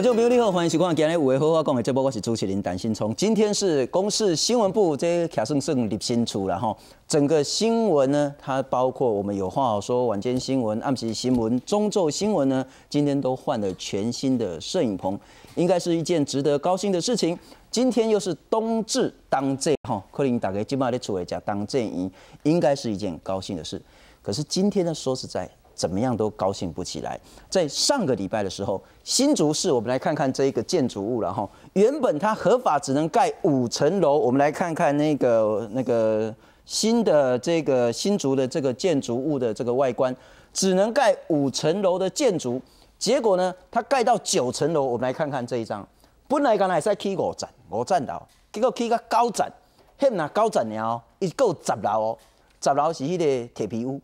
观众朋友你好，欢迎收看今日有话好好讲的节目，我是主持人陈新聪。今天是公视新闻部这卡胜胜立新处了哈。整个新闻呢，它包括我们有话好说、晚间新闻、暗时新闻、中昼新闻呢，今天都换了全新的摄影棚，应该是一件值得高兴的事情。今天又是冬至当正哈，可能大家今晚的厝会讲当正营，应该是一件高兴的事。可是今天呢，说实在。怎么样都高兴不起来。在上个礼拜的时候，新竹市，我们来看看这一个建筑物了哈。原本它合法只能盖五层楼，我们来看看那个那个新的这个新竹的这个建筑物的这个外观，只能盖五层楼的建筑。结果呢，它盖到九层楼，我们来看看这一张。本来刚才是起五层，五站楼，结果起个高层，嘿那高层了，一够十楼哦，十楼是迄个铁皮屋。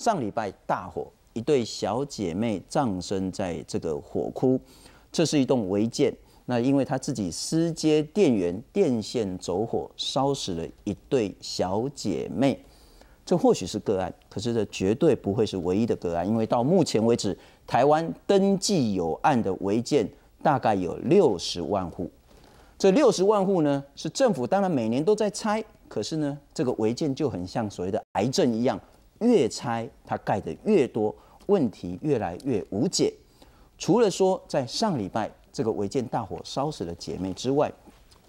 上礼拜大火，一对小姐妹葬身在这个火窟。这是一栋违建，那因为她自己私接电源，电线走火，烧死了一对小姐妹。这或许是个案，可是这绝对不会是唯一的个案，因为到目前为止，台湾登记有案的违建大概有六十万户。这六十万户呢，是政府当然每年都在拆，可是呢，这个违建就很像所谓的癌症一样。越拆它盖的越多，问题越来越无解。除了说在上礼拜这个违建大火烧死了姐妹之外，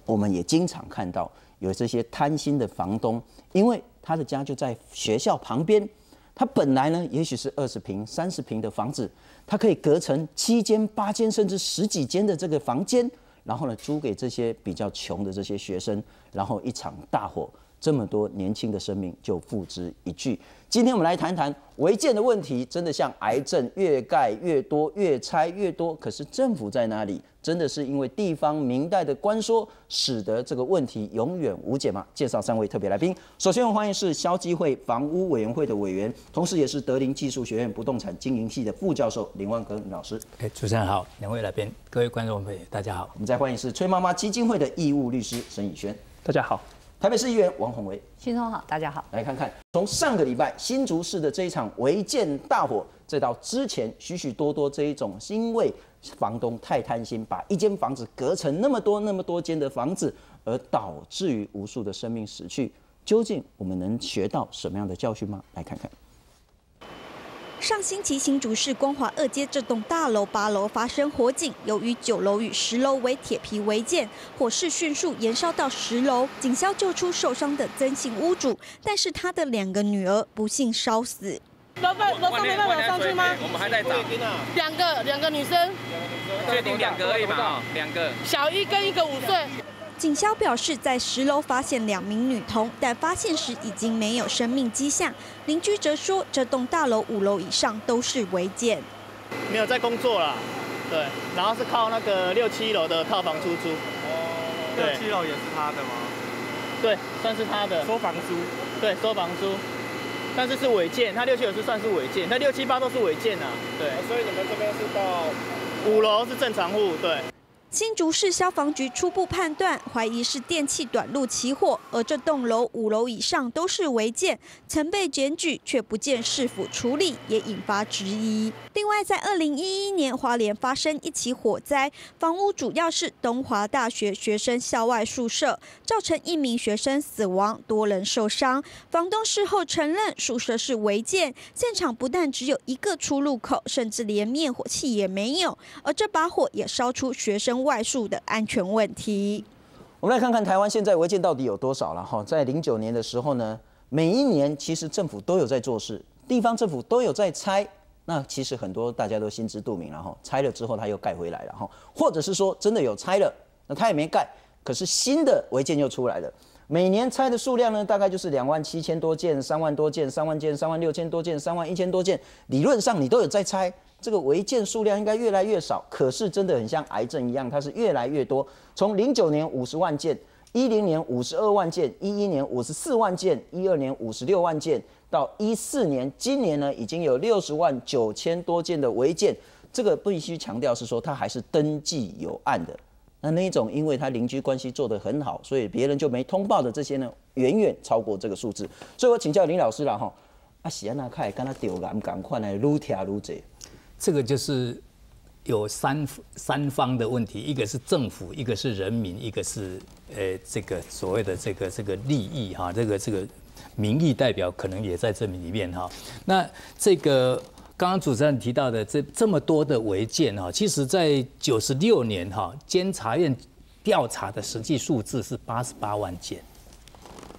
我们也经常看到有这些贪心的房东，因为他的家就在学校旁边，他本来呢也许是二十平、三十平的房子，他可以隔成七间、八间甚至十几间的这个房间，然后呢租给这些比较穷的这些学生，然后一场大火。这么多年轻的生命就付之一炬。今天我们来谈谈违建的问题，真的像癌症，越盖越多，越拆越多。可是政府在哪里？真的是因为地方明代的官说，使得这个问题永远无解吗？介绍三位特别来宾。首先，我欢迎是消基会房屋委员会的委员，同时也是德林技术学院不动产经营系的副教授林万根老师。哎，主持人好，两位来宾，各位观众朋友，大家好。我们再欢迎是崔妈妈基金会的义务律师沈以轩。大家好。台北市议员王宏维，新中好，大家好。来看看从上个礼拜新竹市的这一场违建大火，再到之前许许多多这一种，因为房东太贪心，把一间房子隔成那么多那么多间的房子，而导致于无数的生命死去，究竟我们能学到什么样的教训吗？来看看。上星期新竹市光华二街这栋大楼八楼发生火警，由于九楼与十楼为铁皮违建，火势迅速延烧到十楼，警消救出受伤的曾姓屋主，但是他的两个女儿不幸烧死。楼上楼上没办法上去吗？我们还在找。两个两个女生。确定两个而已嘛？两个。小一跟一个五岁。警消表示，在十楼发现两名女童，但发现时已经没有生命迹象。邻居则说，这栋大楼五楼以上都是违建，没有在工作了。对，然后是靠那个六七楼的套房出租。哦，六七楼也是他的吗？对，算是他的。收房租？对，收房租。但是是违建，他六七楼是算是违建，他六七八都是违建啊。对，所以你们这边是到五楼是正常户，对。新竹市消防局初步判断，怀疑是电器短路起火，而这栋楼五楼以上都是违建，曾被检举，却不见市府处理，也引发质疑。另外，在二零一一年花莲发生一起火灾，房屋主要是东华大学学生校外宿舍，造成一名学生死亡，多人受伤。房东事后承认宿舍是违建，现场不但只有一个出入口，甚至连灭火器也没有，而这把火也烧出学生。外宿的安全问题，我们来看看台湾现在违建到底有多少了哈。在零九年的时候呢，每一年其实政府都有在做事，地方政府都有在拆。那其实很多大家都心知肚明了哈，拆了之后他又盖回来了哈，或者是说真的有拆了，那他也没盖，可是新的违建又出来了。每年拆的数量呢，大概就是两万七千多件、三万多件、三万件、三万六千多件、三万一千多件。理论上你都有在拆。这个违建数量应该越来越少，可是真的很像癌症一样，它是越来越多。从零九年五十万件，一零年五十二万件，一一年五十四万件，一二年五十六万件，到一四年，今年呢已经有六十万九千多件的违建。这个必须强调是说，它还是登记有案的。那那一种，因为他邻居关系做得很好，所以别人就没通报的这些呢，远远超过这个数字。所以我请教林老师了哈，啊，喜安那开，跟他丢蓝赶快来撸条撸这。这个就是有三三方的问题，一个是政府，一个是人民，一个是呃这个所谓的这个这个利益哈，这个这个民意代表可能也在这里面哈。那这个刚刚主持人提到的这这么多的违建哈，其实在九十六年哈，监察院调查的实际数字是八十八万件。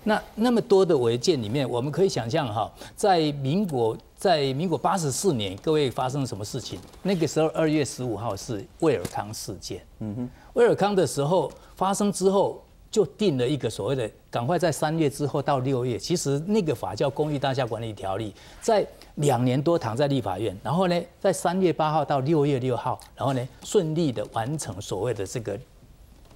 那那么多的违建里面，我们可以想象哈，在民国在民国八十四年，各位发生了什么事情？那个时候二月十五号是威尔康事件。嗯哼，威尔康的时候发生之后，就定了一个所谓的赶快在三月之后到六月，其实那个法叫《公寓大厦管理条例》，在两年多躺在立法院，然后呢，在三月八号到六月六号，然后呢顺利的完成所谓的这个。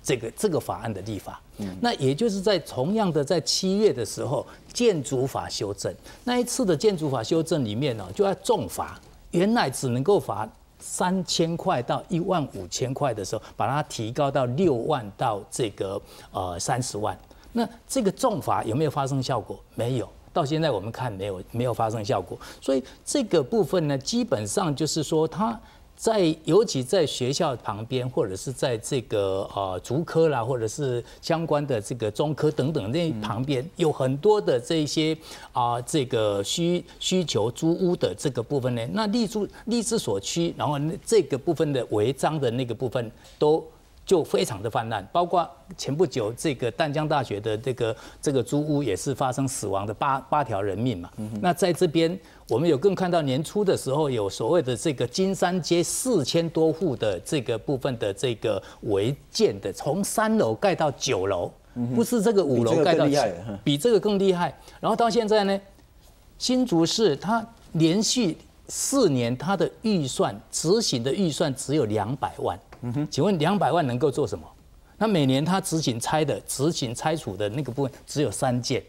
这个这个法案的立法，那也就是在同样的在七月的时候，建筑法修正那一次的建筑法修正里面呢，就要重罚，原来只能够罚三千块到一万五千块的时候，把它提高到六万到这个呃三十万。那这个重罚有没有发生效果？没有，到现在我们看没有没有发生效果。所以这个部分呢，基本上就是说它。在尤其在学校旁边，或者是在这个呃竹科啦，或者是相关的这个中科等等那旁边，有很多的这些啊这个需需求租屋的这个部分呢，那立足立之所趋，然后这个部分的违章的那个部分都。就非常的泛滥，包括前不久这个淡江大学的这个这个租屋也是发生死亡的八八条人命嘛。那在这边，我们有更看到年初的时候有所谓的这个金山街四千多户的这个部分的这个违建的，从三楼盖到九楼，不是这个五楼盖到，比这个更厉害。然后到现在呢，新竹市它连续四年它的预算执行的预算只有两百万。嗯哼请问两百万能够做什么？那每年他执行拆的、执行拆除的那个部分只有三件，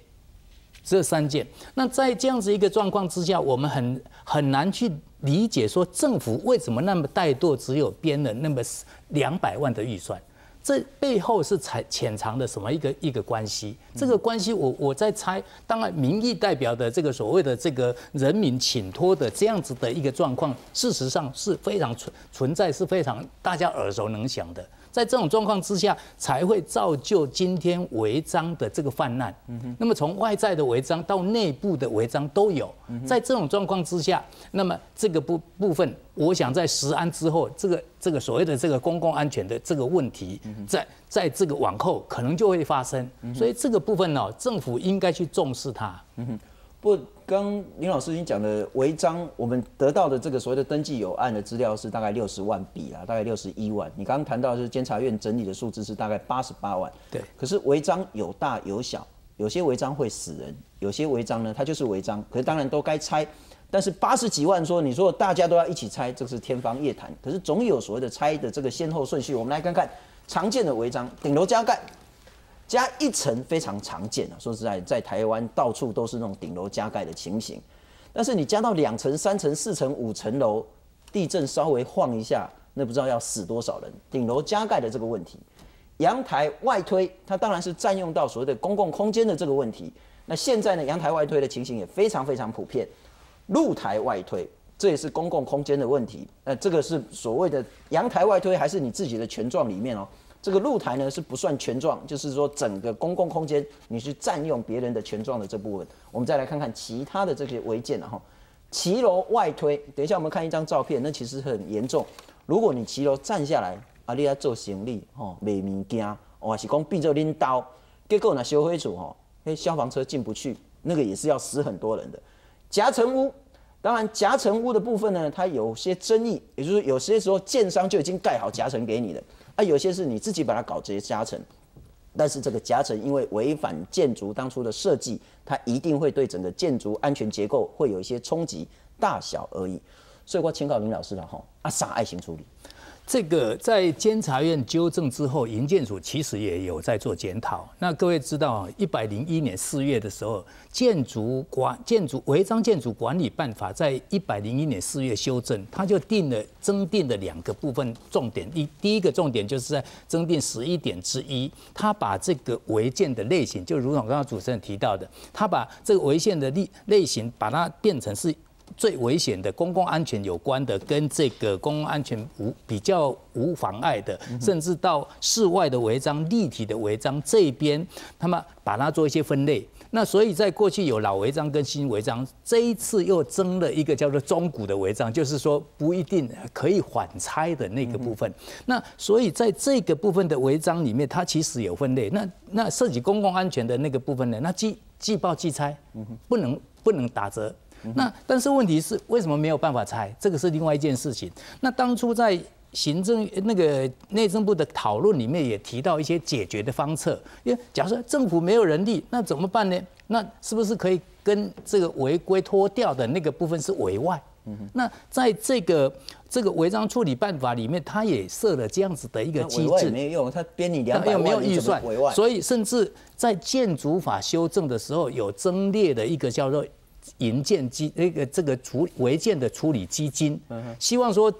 只有三件。那在这样子一个状况之下，我们很很难去理解说政府为什么那么怠惰，只有编了那么两百万的预算。这背后是潜潜藏的什么一个一个关系？这个关系我我在猜，当然民意代表的这个所谓的这个人民请托的这样子的一个状况，事实上是非常存存在，是非常大家耳熟能详的。在这种状况之下，才会造就今天违章的这个泛滥。那么从外在的违章到内部的违章都有。在这种状况之下，那么这个部部分，我想在十安之后，这个这个所谓的这个公共安全的这个问题，在在这个往后可能就会发生。所以这个部分呢，政府应该去重视它。不，刚林老师已经讲的违章，我们得到的这个所谓的登记有案的资料是大概六十万笔啊，大概六十一万。你刚刚谈到就是监察院整理的数字是大概八十八万。对。可是违章有大有小，有些违章会死人，有些违章呢它就是违章，可是当然都该拆。但是八十几万说，你说大家都要一起拆，这是天方夜谭。可是总有所谓的拆的这个先后顺序。我们来看看常见的违章，顶楼加盖。加一层非常常见啊，说实在，在台湾到处都是那种顶楼加盖的情形。但是你加到两层、三层、四层、五层楼，地震稍微晃一下，那不知道要死多少人。顶楼加盖的这个问题，阳台外推，它当然是占用到所谓的公共空间的这个问题。那现在呢，阳台外推的情形也非常非常普遍。露台外推，这也是公共空间的问题。那这个是所谓的阳台外推，还是你自己的权状里面哦？这个露台呢是不算权状，就是说整个公共空间你是占用别人的权状的这部分。我们再来看看其他的这些违建啊哈，骑楼外推，等一下我们看一张照片，那其实很严重。如果你骑楼站下来，啊，你要做行李哦，买物件，或是讲闭着拎刀，结果呢修灰组哦，哎，消防车进不去，那个也是要死很多人的。夹层屋，当然夹层屋的部分呢，它有些争议，也就是有些时候建商就已经盖好夹层给你了。啊，有些是你自己把它搞这些夹层，但是这个夹层因为违反建筑当初的设计，它一定会对整个建筑安全结构会有一些冲击，大小而已。所以我请教林老师了哈，啊，啥爱心处理？这个在监察院纠正之后，营建署其实也有在做检讨。那各位知道，一百零一年四月的时候，建筑管建筑违章建筑管理办法在一百零一年四月修正，它就定了增订的两个部分重点。第第一个重点就是在增订十一点之一，它把这个违建的类型，就如同刚刚主持人提到的，它把这个违建的类类型把它变成是。最危险的公共安全有关的，跟这个公共安全无比较无妨碍的，甚至到室外的违章、立体的违章这边，那么把它做一些分类。那所以在过去有老违章跟新违章，这一次又增了一个叫做中古的违章，就是说不一定可以缓拆的那个部分。那所以在这个部分的违章里面，它其实有分类。那那涉及公共安全的那个部分呢，那既既报既拆，不能不能打折。那但是问题是为什么没有办法拆？这个是另外一件事情。那当初在行政那个内政部的讨论里面也提到一些解决的方策，因为假设政府没有人力，那怎么办呢？那是不是可以跟这个违规脱掉的那个部分是委外？那在这个这个违章处理办法里面，它也设了这样子的一个机制，没有用，它编你两百万，没有预算所以甚至在建筑法修正的时候有增列的一个叫做营建基那个这个处违建的处理基金，希望说。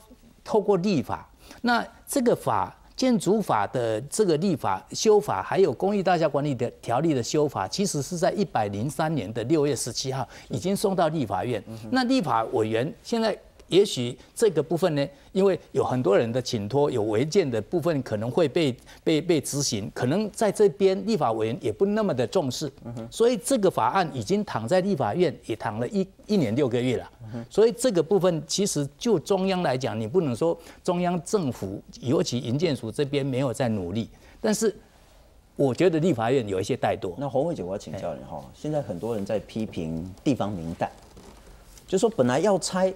透过立法，那这个法建筑法的这个立法修法，还有公益大厦管理的条例的修法，其实是在一百零三年的六月十七号已经送到立法院。那立法委员现在。也许这个部分呢，因为有很多人的请托，有违建的部分可能会被被被执行，可能在这边立法委员也不那么的重视，所以这个法案已经躺在立法院也躺了一一年六个月了。所以这个部分其实就中央来讲，你不能说中央政府尤其营建署这边没有在努力，但是我觉得立法院有一些怠惰。那洪伟姐，我要请教你哈，现在很多人在批评地方民代，就说本来要拆。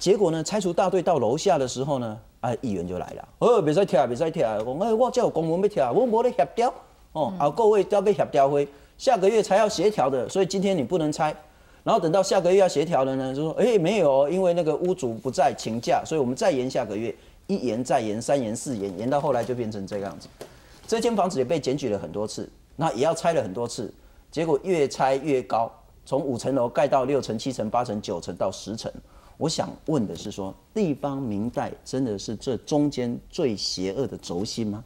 结果呢？拆除大队到楼下的时候呢，啊，议员就来了。哦，别再跳，别再贴。我哎，我叫公文要跳，我无得协调。哦，啊，各位要被协调会，下个月才要协调的，所以今天你不能拆。然后等到下个月要协调的呢，就说，哎，没有，因为那个屋主不在请假，所以我们再延下个月，一延再延，三延四延，延到后来就变成这个样子。这间房子也被检举了很多次，那也要拆了很多次，结果越拆越高，从五层楼盖到六层、七层、八层、九层到十层。我想问的是，说地方民代真的是这中间最邪恶的轴心吗？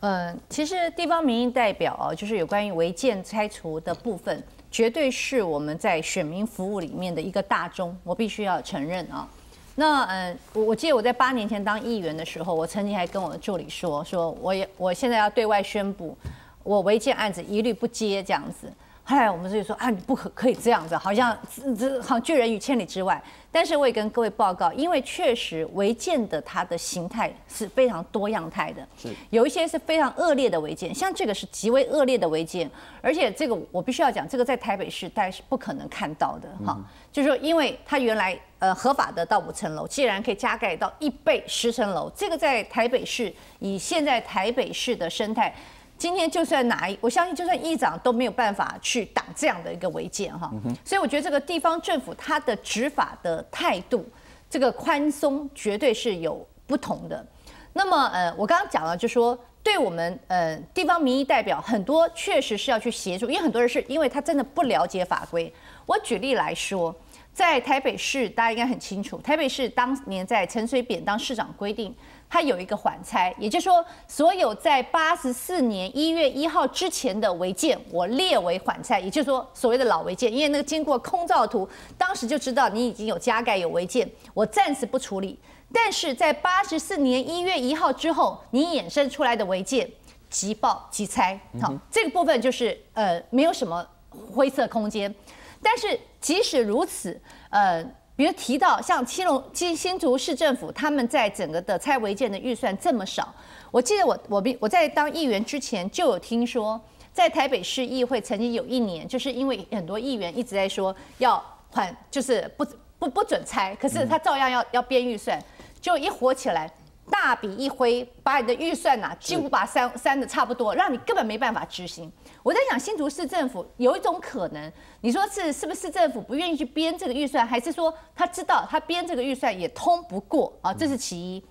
嗯，其实地方民意代表哦，就是有关于违建拆除的部分，绝对是我们在选民服务里面的一个大宗，我必须要承认啊。那嗯，我我记得我在八年前当议员的时候，我曾经还跟我的助理说，说我也我现在要对外宣布，我违建案子一律不接这样子。后来我们就说啊，你不可可以这样子，好像这好像拒人于千里之外。但是我也跟各位报告，因为确实违建的它的形态是非常多样态的，是有一些是非常恶劣的违建，像这个是极为恶劣的违建，而且这个我必须要讲，这个在台北市大概是不可能看到的哈，就是说因为它原来呃合法的到五层楼，既然可以加盖到一倍十层楼，这个在台北市以现在台北市的生态。今天就算哪一，我相信就算议长都没有办法去挡这样的一个违建哈，所以我觉得这个地方政府它的执法的态度，这个宽松绝对是有不同的。那么呃，我刚刚讲了，就说对我们呃地方民意代表很多确实是要去协助，因为很多人是因为他真的不了解法规。我举例来说，在台北市大家应该很清楚，台北市当年在陈水扁当市长规定。它有一个缓拆，也就是说，所有在八十四年一月一号之前的违建，我列为缓拆，也就是说，所谓的老违建，因为那个经过空照图，当时就知道你已经有加盖有违建，我暂时不处理。但是在八十四年一月一号之后，你衍生出来的违建，即报即拆。好，这个部分就是呃，没有什么灰色空间。但是即使如此，呃。比如提到像七龙、新新竹市政府，他们在整个的拆违建的预算这么少，我记得我我我在当议员之前就有听说，在台北市议会曾经有一年，就是因为很多议员一直在说要缓，就是不不不准拆，可是他照样要要编预算，就一火起来。大笔一挥，把你的预算呐，几乎把删删的差不多，让你根本没办法执行。我在想，新竹市政府有一种可能，你说是是不是市政府不愿意去编这个预算，还是说他知道他编这个预算也通不过啊？这是其一。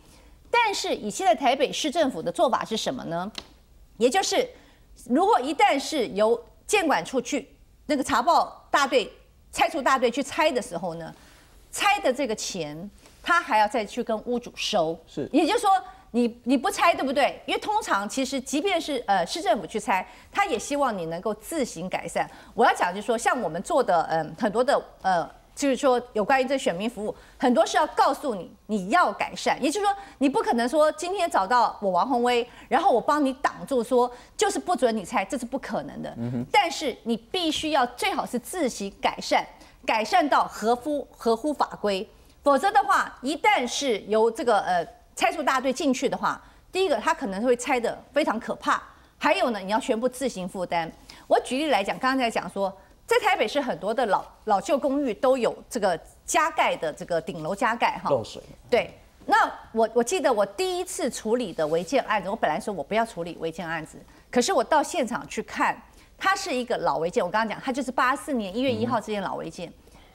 但是以现在台北市政府的做法是什么呢？也就是，如果一旦是由监管处去那个查报大队、拆除大队去拆的时候呢，拆的这个钱。他还要再去跟屋主收，是，也就是说，你你不拆对不对？因为通常其实即便是呃市政府去拆，他也希望你能够自行改善。我要讲就是说，像我们做的嗯很多的呃就是说有关于这选民服务，很多是要告诉你你要改善，也就是说你不可能说今天找到我王宏威，然后我帮你挡住说就是不准你拆，这是不可能的。但是你必须要最好是自行改善，改善到合乎合乎法规，否则的话，一旦是由这个呃拆除大队进去的话，第一个他可能会拆的非常可怕，还有呢你要全部自行负担。我举例来讲，刚刚在讲说。在台北市很多的老老旧公寓都有这个加盖的这个顶楼加盖哈，漏水。对，那我我记得我第一次处理的违建案子，我本来说我不要处理违建案子，可是我到现场去看，它是一个老违建。我刚刚讲，它就是八四年一月一号这件老违建，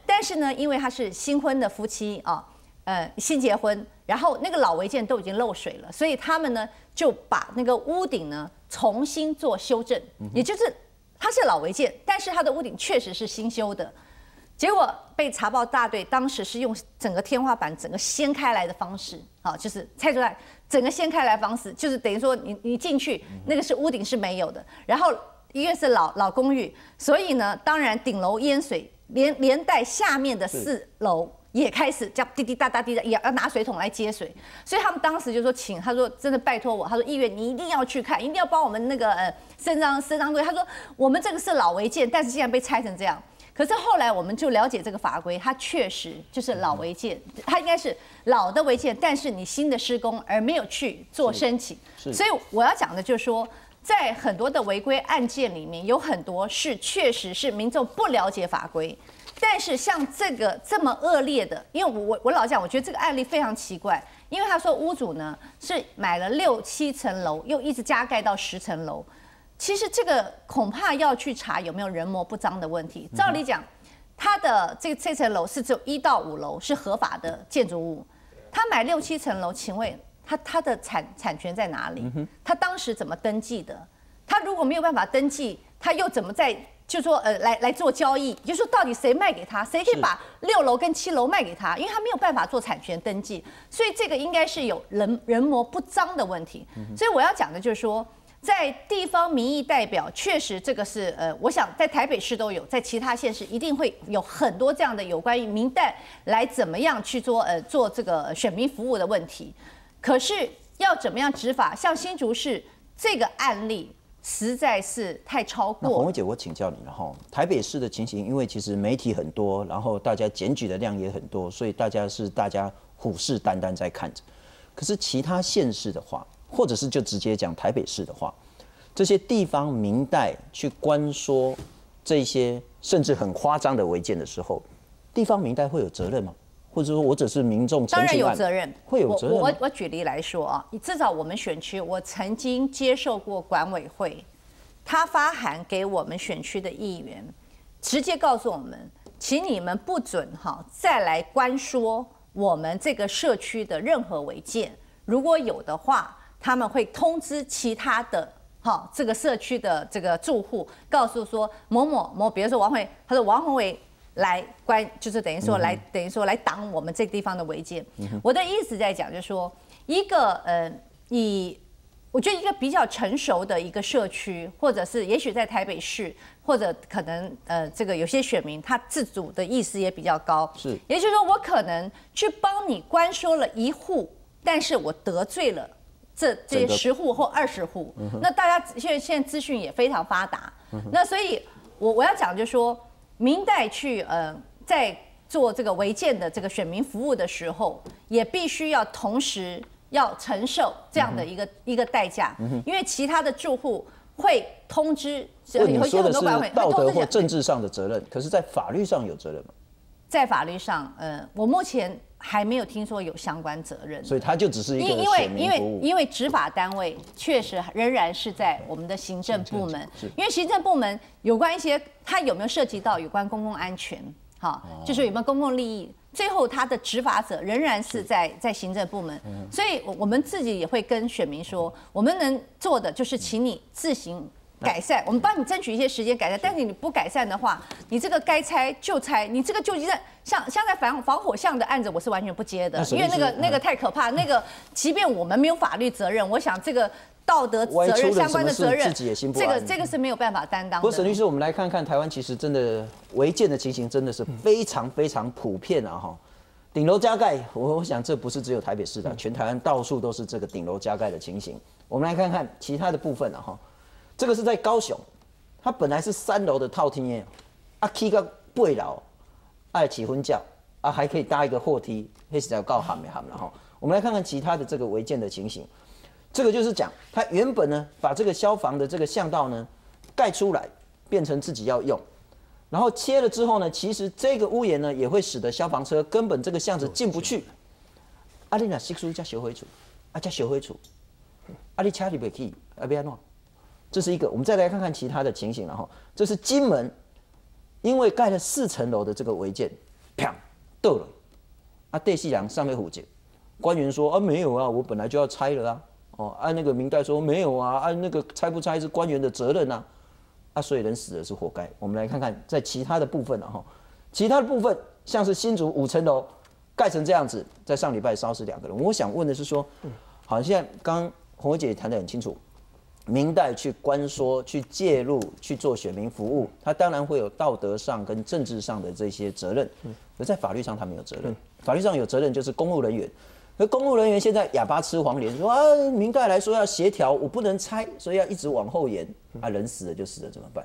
但是呢，因为他是新婚的夫妻啊，呃，新结婚，然后那个老违建都已经漏水了，所以他们呢就把那个屋顶呢重新做修正，也就是。它是老违建，但是它的屋顶确实是新修的，结果被查报大队当时是用整个天花板整个掀开来的方式，啊，就是拆出来整个掀开来方式，就是等于说你你进去那个是屋顶是没有的，然后因为是老老公寓，所以呢，当然顶楼淹水，连连带下面的四楼。也开始叫滴滴答答滴答，也要拿水桶来接水，所以他们当时就说请，他说真的拜托我，他说议员你一定要去看，一定要帮我们那个呃伸张伸张规。他说我们这个是老违建，但是竟然被拆成这样。可是后来我们就了解这个法规，它确实就是老违建，它应该是老的违建，但是你新的施工而没有去做申请。所以我要讲的就是说，在很多的违规案件里面，有很多是确实是民众不了解法规。但是像这个这么恶劣的，因为我我我老讲，我觉得这个案例非常奇怪，因为他说屋主呢是买了六七层楼，又一直加盖到十层楼，其实这个恐怕要去查有没有人模不张的问题。照理讲，他的这这层楼是只有一到五楼是合法的建筑物，他买六七层楼，请问他他的产产权在哪里？他当时怎么登记的？他如果没有办法登记，他又怎么在？就说呃来来做交易，就说到底谁卖给他，谁可以把六楼跟七楼卖给他，因为他没有办法做产权登记，所以这个应该是有人人模不脏的问题。所以我要讲的就是说，在地方民意代表确实这个是呃，我想在台北市都有，在其他县市一定会有很多这样的有关于民代来怎么样去做呃做这个选民服务的问题。可是要怎么样执法？像新竹市这个案例。实在是太超过。那洪伟姐，我请教你了哈。台北市的情形，因为其实媒体很多，然后大家检举的量也很多，所以大家是大家虎视眈眈在看着。可是其他县市的话，或者是就直接讲台北市的话，这些地方民代去关说这些甚至很夸张的违建的时候，地方民代会有责任吗？或者说我只是民众，当然有责任，会有责任。我我举例来说啊，你至少我们选区，我曾经接受过管委会，他发函给我们选区的议员，直接告诉我们，请你们不准哈再来关说我们这个社区的任何违建，如果有的话，他们会通知其他的哈这个社区的这个住户，告诉说某某某，比如说王伟，他说王宏伟。来关就是等于说来等于说来挡我们这个地方的违建。我的意思在讲，就是说一个呃，以我觉得一个比较成熟的一个社区，或者是也许在台北市，或者可能呃这个有些选民他自主的意识也比较高。是，也就是说我可能去帮你关说了一户，但是我得罪了这这些十户或二十户。那大家现在现在资讯也非常发达，那所以我我要讲就是说。明代去呃，在做这个违建的这个选民服务的时候，也必须要同时要承受这样的一个一个代价，因为其他的住户会通知，你说的是道德或政治上的责任，可是，在法律上有责任吗？在法律上，呃，我目前还没有听说有相关责任，所以他就只是一个因为因为因为执法单位确实仍然是在我们的行政部门，因为行政部门有关一些它有没有涉及到有关公共安全，哈，就是有没有公共利益，最后它的执法者仍然是在在行政部门，所以我们自己也会跟选民说，我们能做的就是请你自行。改善，我们帮你争取一些时间改善，但是你不改善的话，你这个该拆就拆，你这个救济站像像在防防火巷的案子，我是完全不接的，因为那个那个太可怕，那个即便我们没有法律责任，我想这个道德责任相关的责任，自己也心不这个这个是没有办法担当的。不过沈律师，我们来看看台湾，其实真的违建的情形真的是非常非常普遍啊哈。顶楼加盖，我我想这不是只有台北市的，全台湾到处都是这个顶楼加盖的情形。我们来看看其他的部分啊哈。这个是在高雄，它本来是三楼的套厅耶，啊起到八楼，爱起婚教啊，还可以搭一个货梯，那是要告喊没喊了哈。我们来看看其他的这个违建的情形。这个就是讲，它原本呢把这个消防的这个巷道呢盖出来，变成自己要用，然后切了之后呢，其实这个屋檐呢也会使得消防车根本这个巷子进不去。啊，你若习俗加修灰处，啊加修灰处，啊你车里不去，啊不要弄。这是一个，我们再来看看其他的情形了哈。这是金门，因为盖了四层楼的这个违建，砰，倒了。啊，地细梁上面虎姐，官员说啊没有啊，我本来就要拆了啊。哦，按那个明代说没有啊，按那个拆不拆是官员的责任呐、啊，所以人死了是活该。我们来看看在其他的部分了哈，其他的部分像是新竹五层楼盖成这样子，在上礼拜烧死两个人。我想问的是说，好，现在刚红姐谈得很清楚，明代去关说、去介入、去做选民服务，他当然会有道德上跟政治上的这些责任，而在法律上他没有责任。法律上有责任就是公务人员。而公务人员现在哑巴吃黄连，说啊，明代来说要协调，我不能拆，所以要一直往后延。啊，人死了就死了，怎么办？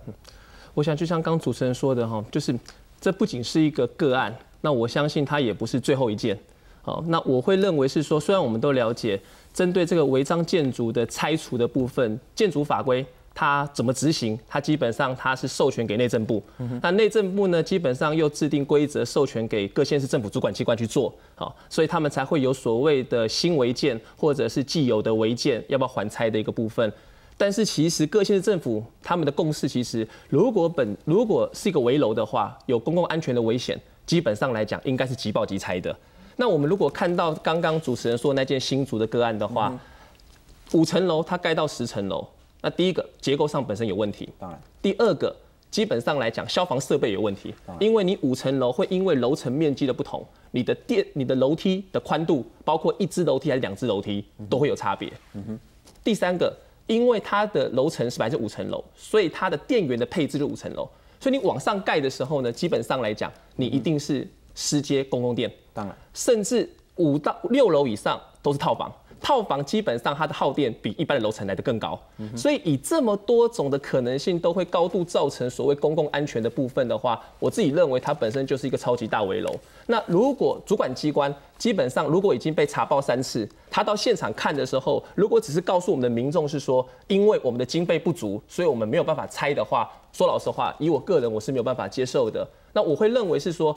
我想就像刚主持人说的哈，就是这不仅是一个个案，那我相信他也不是最后一件。好，那我会认为是说，虽然我们都了解针对这个违章建筑的拆除的部分，建筑法规它怎么执行，它基本上它是授权给内政部，那内政部呢基本上又制定规则，授权给各县市政府主管机关去做，好，所以他们才会有所谓的新违建或者是既有的违建要不要还拆的一个部分。但是其实各县市政府他们的共识，其实如果本如果是一个围楼的话，有公共安全的危险，基本上来讲应该是即报即拆的。那我们如果看到刚刚主持人说那件新竹的个案的话，五层楼它盖到十层楼，那第一个结构上本身有问题，当然，第二个基本上来讲消防设备有问题，因为你五层楼会因为楼层面积的不同，你的电、你的楼梯的宽度，包括一只楼梯还是两只楼梯都会有差别。嗯哼。第三个，因为它的楼层是百分之五层楼，所以它的电源的配置就五层楼，所以你往上盖的时候呢，基本上来讲，你一定是失接公共电，当然，甚至五到六楼以上都是套房。套房基本上它的耗电比一般的楼层来的更高，所以以这么多种的可能性，都会高度造成所谓公共安全的部分的话，我自己认为它本身就是一个超级大围楼。那如果主管机关基本上如果已经被查报三次，他到现场看的时候，如果只是告诉我们的民众是说，因为我们的经费不足，所以我们没有办法拆的话，说老实话，以我个人我是没有办法接受的。那我会认为是说，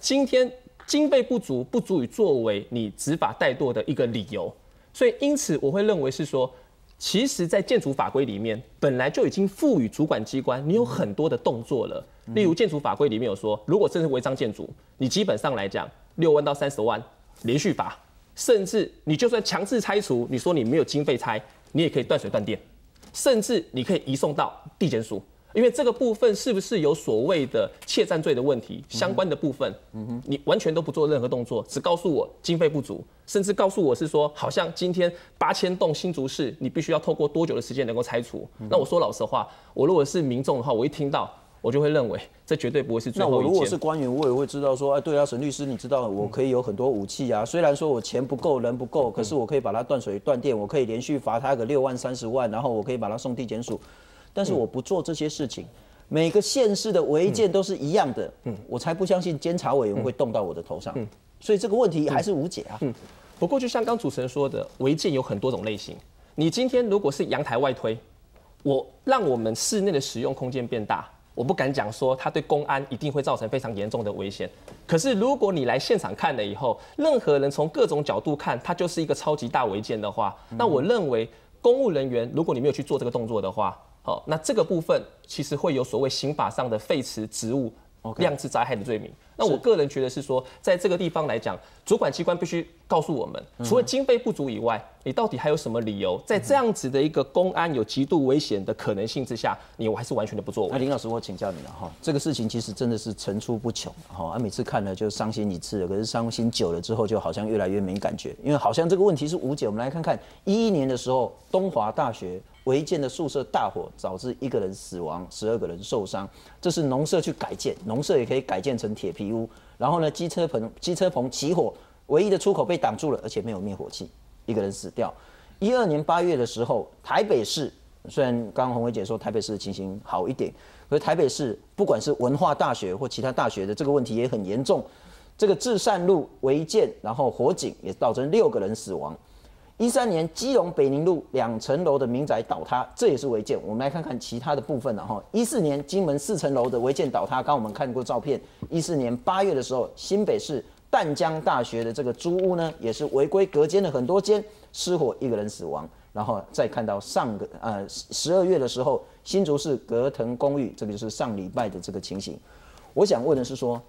今天经费不足不足以作为你执法怠惰的一个理由。所以，因此我会认为是说，其实，在建筑法规里面，本来就已经赋予主管机关你有很多的动作了。例如，建筑法规里面有说，如果这是违章建筑，你基本上来讲，六万到三十万连续罚，甚至你就算强制拆除，你说你没有经费拆，你也可以断水断电，甚至你可以移送到地检署。因为这个部分是不是有所谓的窃占罪的问题？相关的部分，你完全都不做任何动作，只告诉我经费不足，甚至告诉我是说，好像今天八千栋新竹市，你必须要透过多久的时间能够拆除？那我说老实话，我如果是民众的话，我一听到，我就会认为这绝对不会是最那我如果。是官员，我也会知道说，哎，对啊，沈律师，你知道我可以有很多武器啊。虽然说我钱不够，人不够，可是我可以把它断水断电，我可以连续罚他个六万三十万，然后我可以把它送地检署。但是我不做这些事情，每个县市的违建都是一样的，嗯我才不相信监察委员会动到我的头上。嗯所以这个问题还是无解啊。嗯不过，就像刚主持人说的，违建有很多种类型。你今天如果是阳台外推，我让我们室内的使用空间变大，我不敢讲说它对公安一定会造成非常严重的危险。可是如果你来现场看了以后，任何人从各种角度看，它就是一个超级大违建的话，那我认为公务人员如果你没有去做这个动作的话，哦，那这个部分其实会有所谓刑法上的废弛职务两次灾害的罪名。那我个人觉得是说，在这个地方来讲，主管机关必须告诉我们，除了经费不足以外，你到底还有什么理由，在这样子的一个公安有极度危险的可能性之下，你我还是完全的不作为？那林老师，我请教你了哈，这个事情其实真的是层出不穷哈，啊，每次看了就伤心一次，可是伤心久了之后，就好像越来越没感觉，因为好像这个问题是无解。我们来看看一一年的时候，东华大学违建的宿舍大火，导致一个人死亡，十二个人受伤，这是农舍去改建，农舍也可以改建成铁皮屋。然后呢，机车棚机车棚起火，唯一的出口被挡住了，而且没有灭火器，一个人死掉。一二年八月的时候，台北市虽然刚刚洪伟姐说台北市的情形好一点，可是台北市不管是文化大学或其他大学的这个问题也很严重。这个至善路违建，然后火警也造成六个人死亡。一三年基隆北宁路两层楼的民宅倒塌，这也是违建。我们来看看其他的部分了哈。一四年金门四层楼的违建倒塌，刚我们看过照片。一四年八月的时候，新北市淡江大学的这个租屋呢，也是违规隔间了很多间，失火一个人死亡。然后再看到上个呃十二月的时候，新竹市格腾公寓，这个就是上礼拜的这个情形。我想问的是说，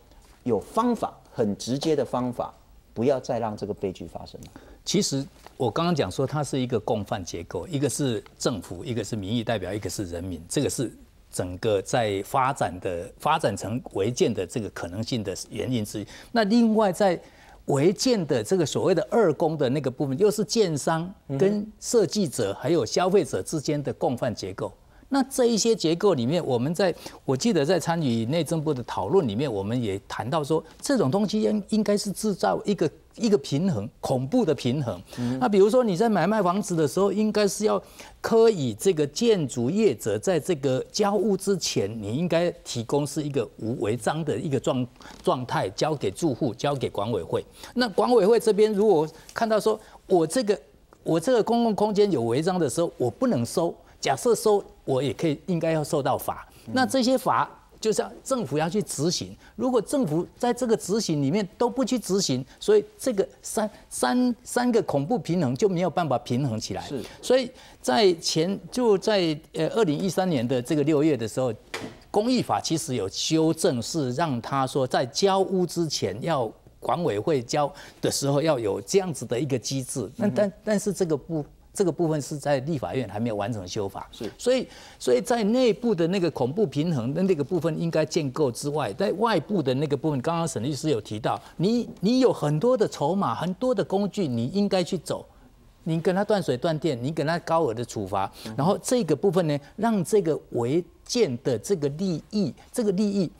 有方法很直接的方法，不要再让这个悲剧发生了。其实我刚刚讲说，它是一个共犯结构，一个是政府，一个是民意代表，一个是人民，这个是整个在发展的发展成违建的这个可能性的原因之一。那另外在违建的这个所谓的二公的那个部分，又是建商跟设计者还有消费者之间的共犯结构。那这一些结构里面，我们在我记得在参与内政部的讨论里面，我们也谈到说，这种东西应应该是制造一个一个平衡，恐怖的平衡。那比如说你在买卖房子的时候，应该是要可以这个建筑业者在这个交屋之前，你应该提供是一个无违章的一个状状态，交给住户，交给管委会。那管委会这边如果看到说我这个我这个公共空间有违章的时候，我不能收。假设收，我也可以应该要受到罚。那这些罚就是要政府要去执行。如果政府在这个执行里面都不去执行，所以这个三三三个恐怖平衡就没有办法平衡起来。是，所以在前就在呃二零一三年的这个六月的时候，公益法其实有修正，是让他说在交屋之前要管委会交的时候要有这样子的一个机制。但但但是这个不。这个部分是在立法院还没有完成修法，是，所以，所以在内部的那个恐怖平衡的那个部分应该建构之外，在外部的那个部分，刚刚沈律师有提到，你你有很多的筹码，很多的工具，你应该去走，你跟他断水断电，你给他高额的处罚，然后这个部分呢，让这个违建的这个利益，这个利益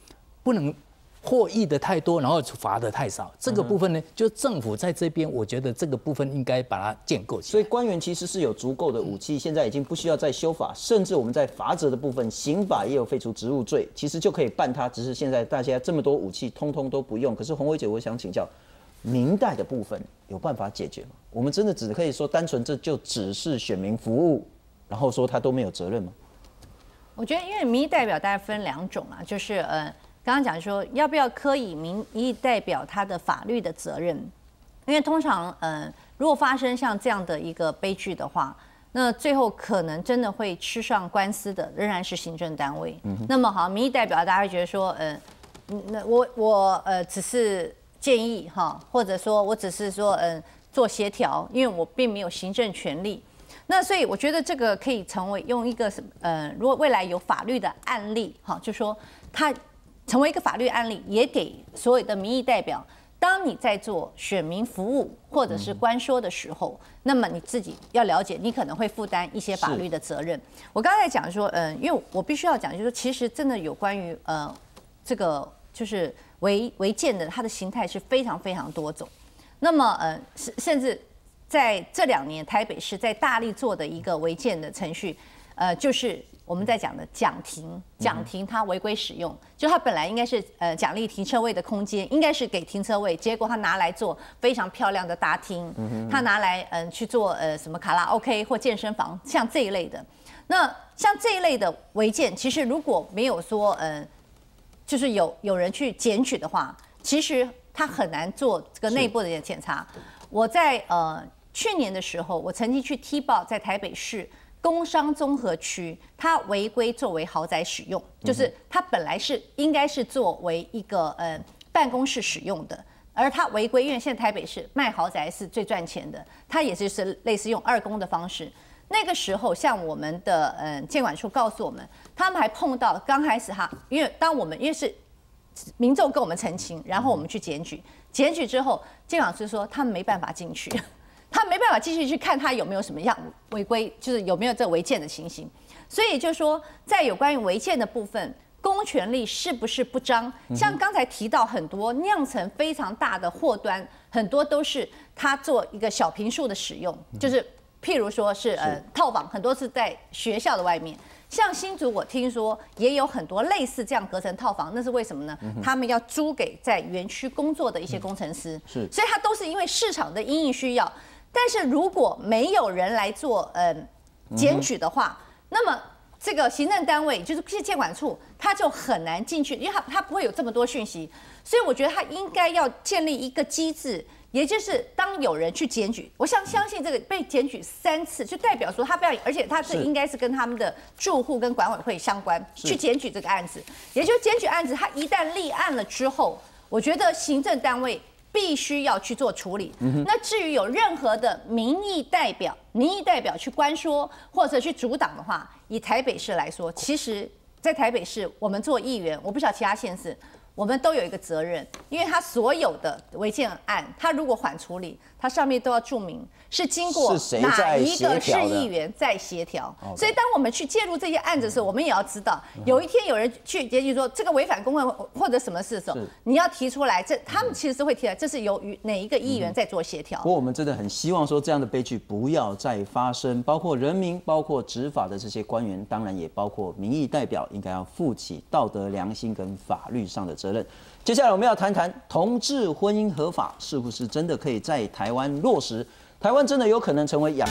不能。获益的太多，然后罚的太少，这个部分呢，就政府在这边，我觉得这个部分应该把它建构起来。所以官员其实是有足够的武器，现在已经不需要再修法，甚至我们在罚则的部分，刑法也有废除职务罪，其实就可以办他。只是现在大家这么多武器，通通都不用。可是红伟姐，我想请教，明代的部分有办法解决吗？我们真的只可以说单纯这就只是选民服务，然后说他都没有责任吗？我觉得，因为民意代表大概分两种啊，就是呃。刚刚讲说要不要科以民意代表他的法律的责任，因为通常，嗯，如果发生像这样的一个悲剧的话，那最后可能真的会吃上官司的仍然是行政单位。嗯那么好，民意代表大家会觉得说，嗯，那我我呃只是建议哈，或者说我只是说嗯做协调，因为我并没有行政权利。那所以我觉得这个可以成为用一个什呃，如果未来有法律的案例哈，就说他。成为一个法律案例，也给所有的民意代表，当你在做选民服务或者是官说的时候，那么你自己要了解，你可能会负担一些法律的责任。我刚才讲说，嗯，因为我必须要讲，就是其实真的有关于呃这个就是违违建的，它的形态是非常非常多种。那么呃甚甚至在这两年，台北市在大力做的一个违建的程序，呃就是。我们在讲的奖停，奖停它违规使用，就它本来应该是呃奖励停车位的空间，应该是给停车位，结果他拿来做非常漂亮的大厅，他拿来嗯去做呃什么卡拉 OK 或健身房，像这一类的。那像这一类的违建，其实如果没有说嗯，就是有有人去检举的话，其实他很难做这个内部的检查。我在呃去年的时候，我曾经去踢爆在台北市。工商综合区，它违规作为豪宅使用，就是它本来是应该是作为一个呃办公室使用的，而它违规，因为现在台北市卖豪宅是最赚钱的，它也就是类似用二公的方式。那个时候，像我们的嗯监管处告诉我们，他们还碰到刚开始哈，因为当我们因为是民众跟我们澄清，然后我们去检举，检举之后，监管处说他们没办法进去。他没办法继续去看他有没有什么样违规，就是有没有这违建的情形。所以就说，在有关于违建的部分，公权力是不是不彰？像刚才提到很多酿成非常大的祸端，很多都是他做一个小平数的使用，就是譬如说是呃套房，很多是在学校的外面。像新竹，我听说也有很多类似这样隔层套房，那是为什么呢？他们要租给在园区工作的一些工程师，是，所以他都是因为市场的因应需要。但是如果没有人来做呃检举的话，那么这个行政单位就是监管处，他就很难进去，因为他他不会有这么多讯息，所以我觉得他应该要建立一个机制，也就是当有人去检举，我相相信这个被检举三次，就代表说他不要，而且他是应该是跟他们的住户跟管委会相关，去检举这个案子，也就是检举案子，他一旦立案了之后，我觉得行政单位。必须要去做处理。那至于有任何的民意代表、民意代表去关说或者去阻挡的话，以台北市来说，其实，在台北市，我们做议员，我不晓得其他县市，我们都有一个责任，因为他所有的违建案，他如果缓处理，它上面都要注明。是经过哪一个市议员在协调？所以当我们去介入这些案子的时候，我们也要知道，有一天有人去检举说这个违反公共或者什么事的时候，你要提出来。这他们其实是会提来，这是由于哪一个议员在做协调。不过我们真的很希望说这样的悲剧不要再发生，包括人民、包括执法的这些官员，当然也包括民意代表，应该要负起道德良心跟法律上的责任。接下来我们要谈谈同志婚姻合法是不是真的可以在台湾落实？台湾真的有可能成为亚